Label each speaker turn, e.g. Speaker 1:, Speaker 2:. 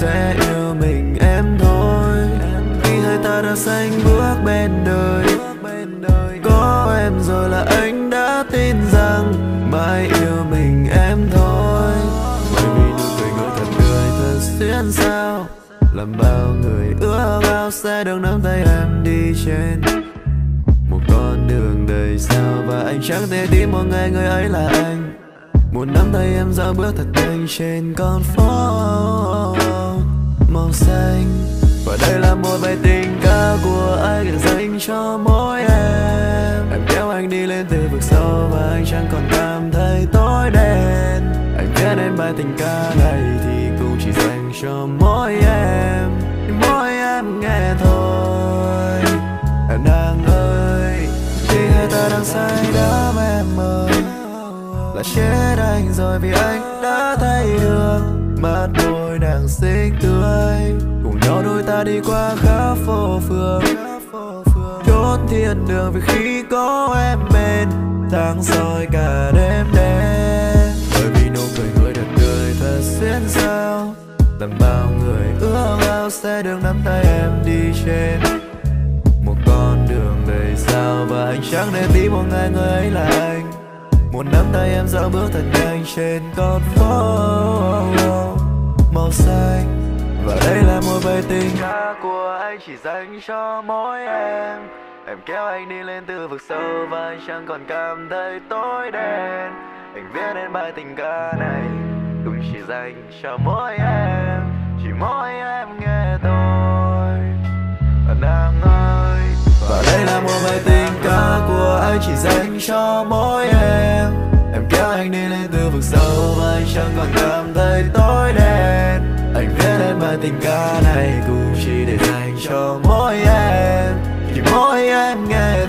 Speaker 1: sẽ yêu mình em thôi. Khi hai ta đã xanh bước bên đời, có em rồi là anh đã tin rằng mãi yêu mình em thôi. Bởi vì nụ cười ngỡ thật tươi thật xuyên sao, làm bao người ước bao sẽ được nắm tay em đi trên. Một con đường đầy sao và anh chẳng thể tin một ngày người ấy là anh. Một nắm tay em dạo bước thật nhanh trên con phố. Tình ca này thì cũng chỉ dành cho mỗi em mỗi em nghe thôi. Em đang ơi khi hai ta đang say đắm em ơi là chết anh rồi vì anh đã thay đường, mắt môi đang xinh tươi cùng nhau đôi ta đi qua khắp phố phường. Chốn thiên đường vì khi có em bên tháng soi cả đêm đêm. Sẽ được nắm tay em đi trên một con đường đầy sao và anh chẳng để tí một ngày người ấy là anh. Muốn nắm tay em dạo bước thật nhanh trên con phố màu xanh. Và đây là một bài tình ca của anh, chỉ dành cho mỗi em. Em kéo anh đi lên từ vực sâu và anh chẳng còn cảm thấy tối đen. Anh viết nên bài tình ca này, cũng chỉ dành cho mỗi em. Chỉ mỗi em nghe chỉ dành cho mỗi em. Em kéo anh đi lên từ vực sâu và anh chẳng còn cảm thấy tối đen. Anh viết lên bài tình ca này cũng chỉ để dành cho mỗi em. Chỉ mỗi em nghe